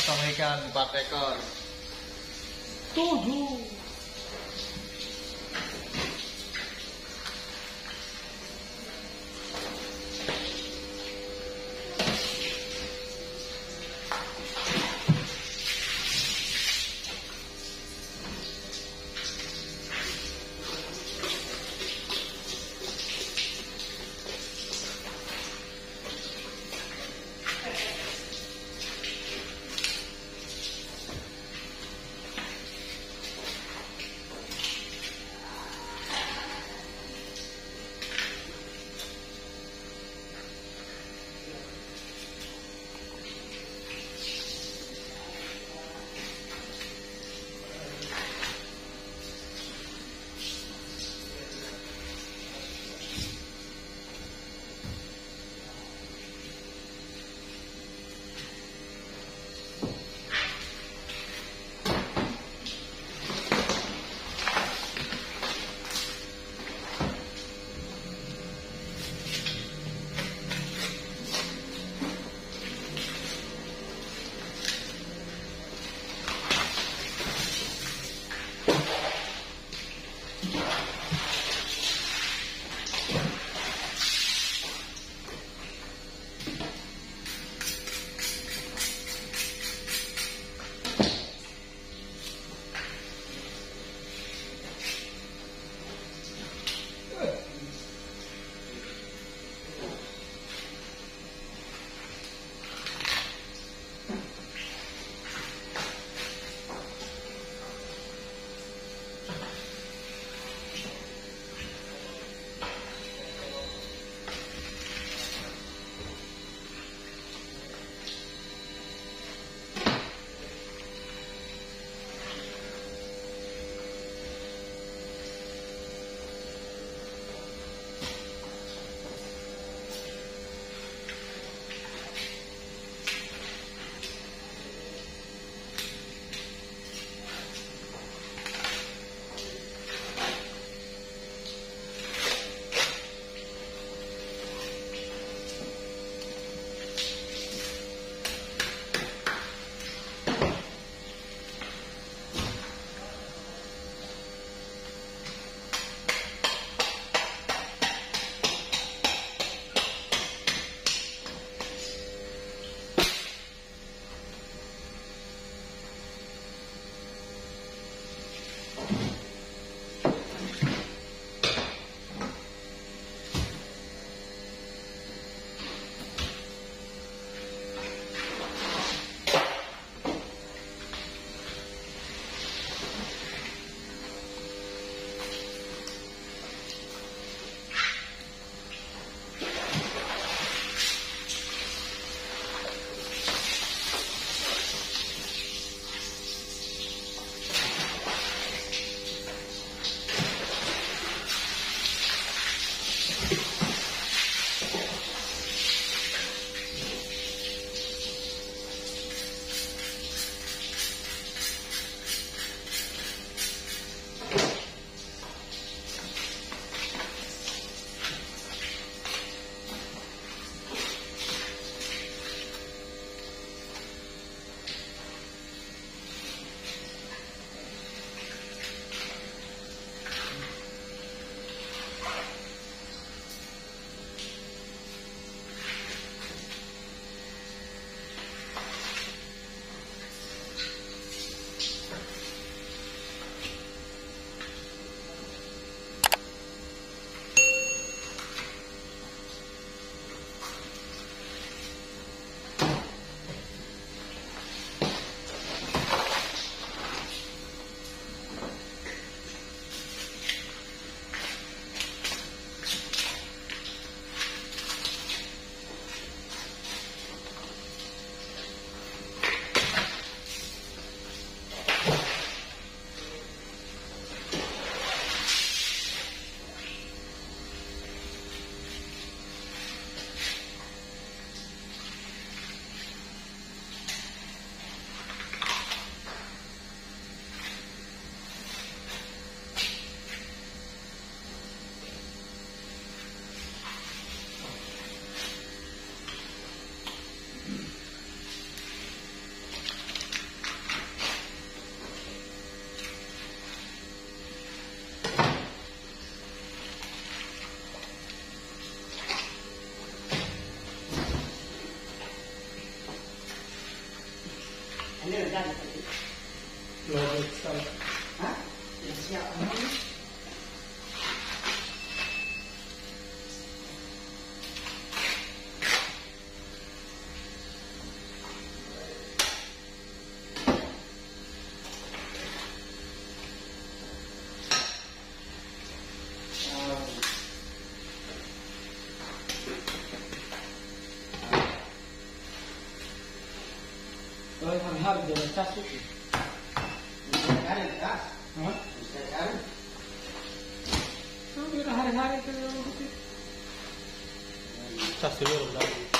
potong ikan empat ekor. Tujuh ya ampun Rồi thằng Hâm giờ mình xúc Mình? Adam? No, you're not how to have it. That's the real love.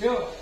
六。